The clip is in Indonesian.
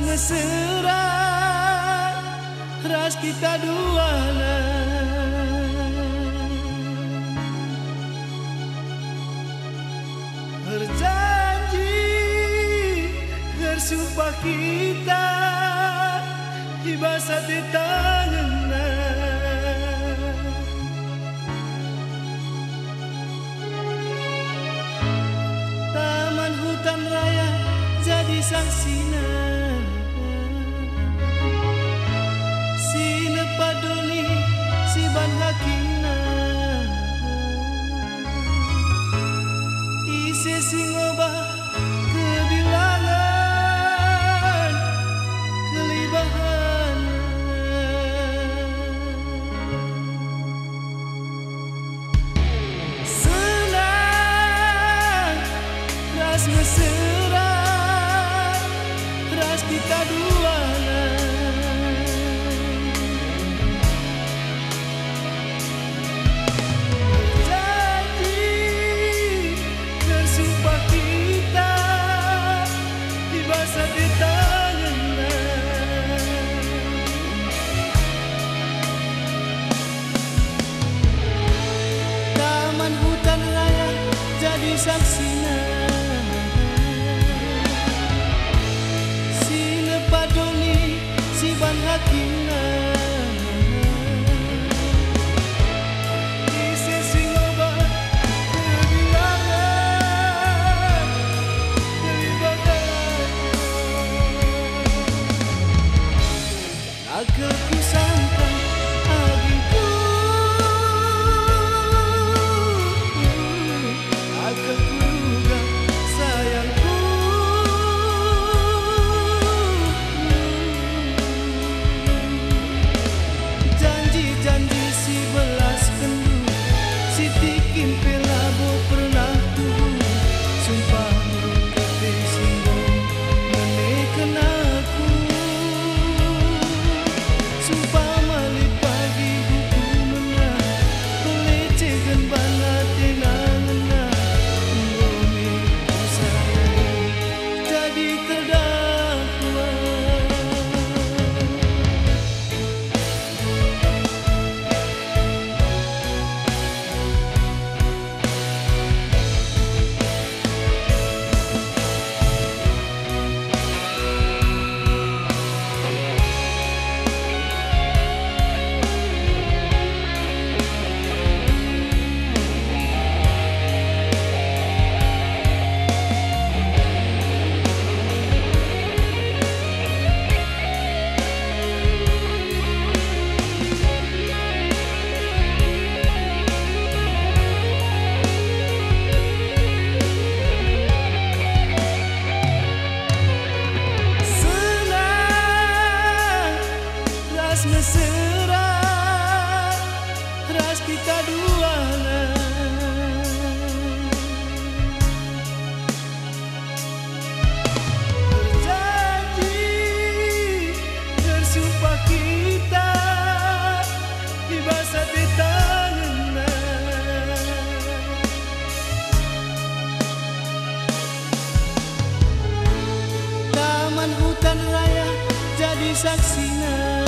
mesra Ras kita dua Berjanji Bersumpah kita Ibasa di tangan Taman hutan raya jadi saksina Ise singoba kebilangan kelibahan. Senang ras mesra ras kita jadi ras mesra ras kita dua Berjanji Taman hutan raya jadi saksina